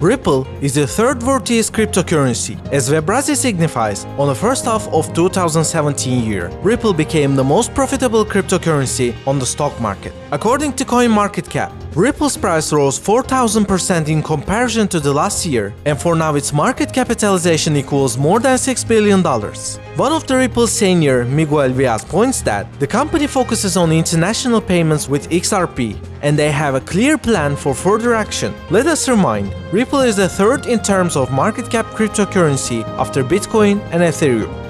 Ripple is the third worthiest cryptocurrency, as Webrazzi signifies. On the first half of 2017 year, Ripple became the most profitable cryptocurrency on the stock market. According to CoinMarketCap, Ripple's price rose 4000% in comparison to the last year, and for now its market capitalization equals more than $6 billion. One of the Ripple senior, Miguel Vias, points that the company focuses on international payments with XRP, and they have a clear plan for further action. Let us remind, Ripple is the third in terms of market cap cryptocurrency after Bitcoin and Ethereum.